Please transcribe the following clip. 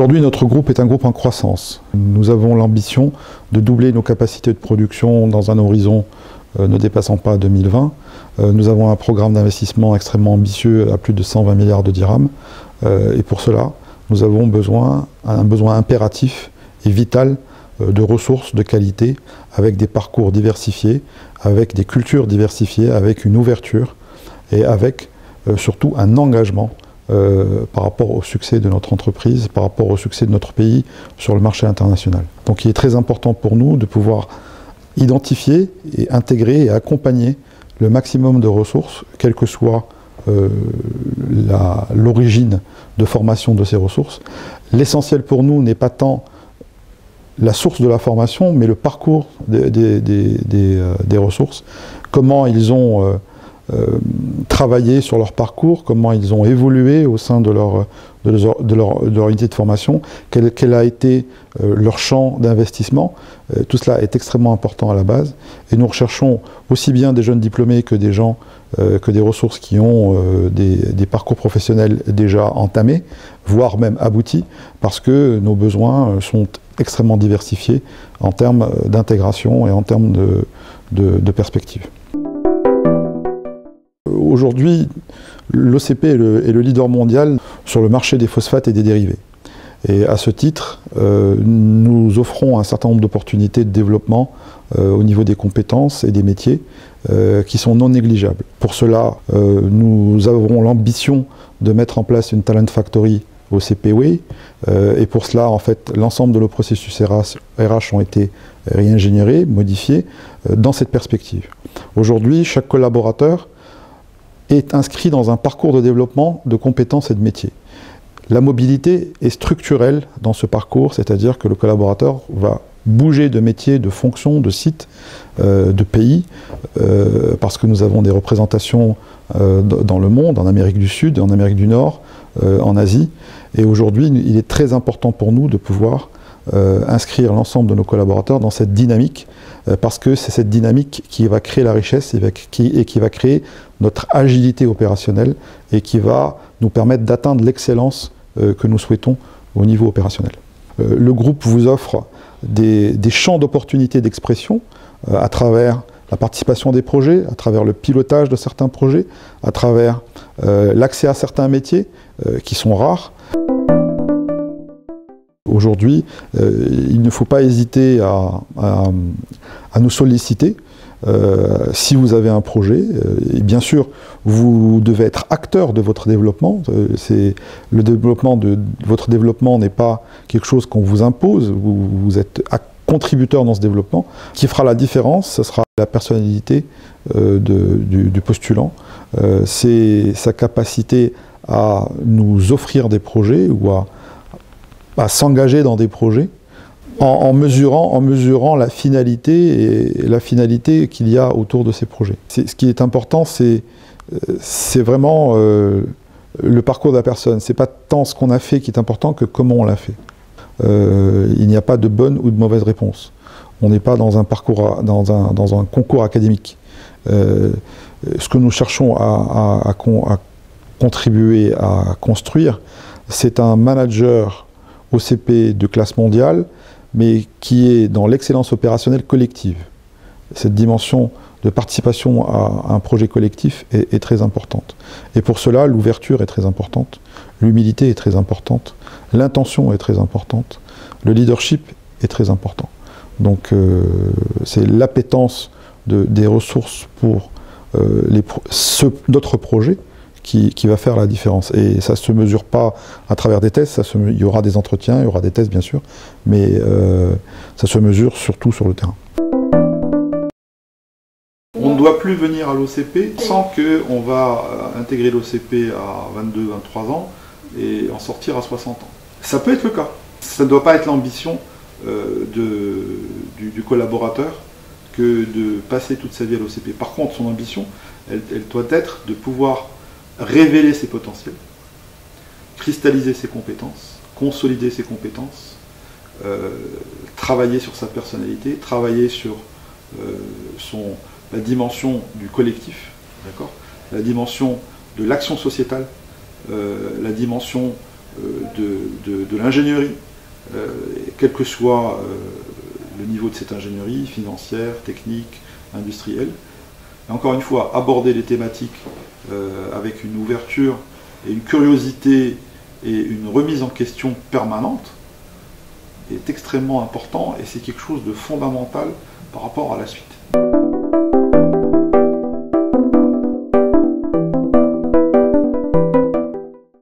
Aujourd'hui, notre groupe est un groupe en croissance. Nous avons l'ambition de doubler nos capacités de production dans un horizon euh, ne dépassant pas 2020. Euh, nous avons un programme d'investissement extrêmement ambitieux à plus de 120 milliards de dirhams. Euh, et pour cela, nous avons besoin, un besoin impératif et vital de ressources de qualité, avec des parcours diversifiés, avec des cultures diversifiées, avec une ouverture et avec surtout un engagement euh, par rapport au succès de notre entreprise, par rapport au succès de notre pays sur le marché international. Donc il est très important pour nous de pouvoir identifier et intégrer et accompagner le maximum de ressources, quelle que soit euh, l'origine de formation de ces ressources. L'essentiel pour nous n'est pas tant la source de la formation, mais le parcours des, euh, ressources, comment ils ont euh, travaillé sur leur parcours, comment ils ont évolué au sein de leur, de unité de formation, quel, a été euh, leur champ d'investissement. Euh, tout cela est extrêmement important à la base. Et nous recherchons aussi bien des jeunes diplômés que des gens, que des ressources qui ont des, parcours professionnels déjà entamés, voire même aboutis, parce que nos besoins sont extrêmement diversifiés en termes d'intégration et en termes de perspectives. Aujourd'hui, l'OCP est, le, leader mondial sur le marché des phosphates et des dérivés. Et à ce titre, euh, nous offrons un certain nombre d'opportunités de développement euh, au niveau des compétences et des métiers euh, qui sont non négligeables. Pour cela, nous avons l'ambition de mettre en place une Talent Factory au CPW. et pour cela, en fait, l'ensemble de nos processus RH ont été réingénierés, modifiés dans cette perspective. Aujourd'hui, chaque collaborateur est inscrit dans un parcours de développement de compétences et de métiers. La mobilité est structurelle dans ce parcours, c'est-à-dire que le collaborateur va bouger de métier, de fonction, de site, euh, de pays, euh, parce que nous avons des représentations euh, dans le monde, en Amérique du Sud, en Amérique du Nord, en Asie. Et aujourd'hui, il est très important pour nous de pouvoir inscrire l'ensemble de nos collaborateurs dans cette dynamique euh, parce que c'est cette dynamique qui va créer la richesse et qui, va créer notre agilité opérationnelle et qui va nous permettre d'atteindre l'excellence euh, que nous souhaitons au niveau opérationnel. Euh, le groupe vous offre des, champs d'opportunités d'expression à travers la participation des projets, à travers le pilotage de certains projets, à travers l'accès à certains métiers qui sont rares. Aujourd'hui, euh, il ne faut pas hésiter à, nous solliciter. Euh, si vous avez un projet, euh, et bien sûr, vous devez être acteur de votre développement. c'est le développement de votre développement n'est pas quelque chose qu'on vous impose. Vous, êtes contributeur dans ce développement. Qui fera la différence, ce sera la personnalité du, postulant. c'est sa capacité à nous offrir des projets ou à à s'engager dans des projets en, mesurant, en mesurant la finalité et la finalité qu'il y a autour de ces projets. Ce qui est important, c'est c'est vraiment euh, le parcours de la personne. C'est pas tant ce qu'on a fait qui est important que comment on l'a fait. Euh, il n'y a pas de bonne ou de mauvaise réponse. On n'est pas dans un parcours, dans un, dans un concours académique. Euh, ce que nous cherchons à, à, à contribuer à construire, c'est un manager OCP de classe mondiale, mais qui est dans l'excellence opérationnelle collective. Cette dimension de participation à un projet collectif est, très importante. Et pour cela, l'ouverture est très importante, l'humilité est très importante, l'intention est très importante, le leadership est très important. Donc euh, c'est l'appétence des ressources pour euh, les d'autres projets qui, va faire la différence. Et ça ne se mesure pas à travers des tests, il y aura des entretiens, il y aura des tests bien sûr, mais euh, ça se mesure surtout sur le terrain. On ne doit plus venir à l'OCP sans qu'on va euh, intégrer l'OCP à 22-23 ans et en sortir à 60 ans. Ça peut être le cas. Ça ne doit pas être l'ambition euh, du, collaborateur que de passer toute sa vie à l'OCP. Par contre, son ambition, elle doit être de pouvoir révéler ses potentiels, cristalliser ses compétences, consolider ses compétences, euh, travailler sur sa personnalité, travailler sur euh, la dimension du collectif, la dimension de l'action sociétale, euh, la dimension de, l'ingénierie, quel que soit le niveau de cette ingénierie, financière, technique, industrielle. Encore une fois, aborder les thématiques avec une ouverture et une curiosité et une remise en question permanente est extrêmement important et c'est quelque chose de fondamental par rapport à la suite.